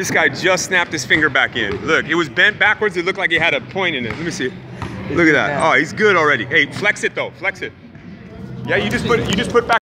This guy just snapped his finger back in. Look, it was bent backwards. It looked like he had a point in it. Let me see. Look at that. Oh, he's good already. Hey, flex it though. Flex it. Yeah, you just put you just put back.